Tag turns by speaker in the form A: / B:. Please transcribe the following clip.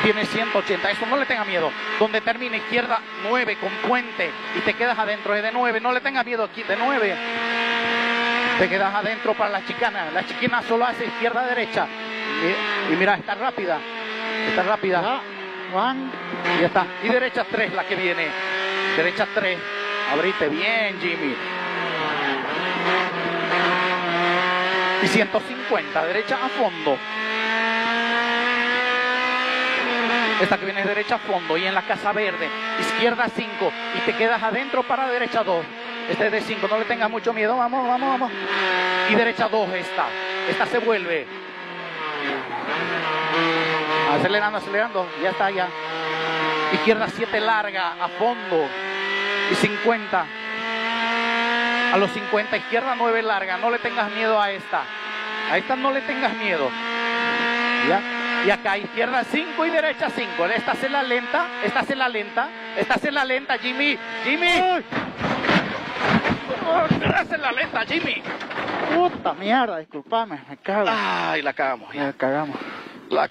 A: tiene 180. Eso no le tenga miedo. Donde termina izquierda 9 con puente y te quedas adentro de 9. No le tenga miedo aquí de 9. Te quedas adentro para la chicana. La chiquina solo hace izquierda-derecha. Y, y, mira, está rápida. Está rápida.
B: Juan.
A: Y ya está. Y derecha 3 la que viene. Derecha 3. Abrite bien, Jimmy. Y 150, derecha a fondo. Esta que viene es derecha a fondo y en la casa verde, izquierda 5 y te quedas adentro para derecha 2. Este es de 5, no le tengas mucho miedo, vamos, vamos, vamos. Y derecha 2 esta, esta se vuelve. Acelerando, acelerando, ya está, ya. Izquierda 7 larga, a fondo. Y 50. A los 50, izquierda 9 larga, no le tengas miedo a esta. A esta no le tengas miedo. Y acá izquierda 5 y derecha 5. Esta es la lenta, esta es la lenta, esta es la lenta, Jimmy. Jimmy. Esta es la lenta, Jimmy.
B: Puta mierda, disculpame, me cago.
A: Ay, la cagamos. ya.
B: Me cagamos.
A: La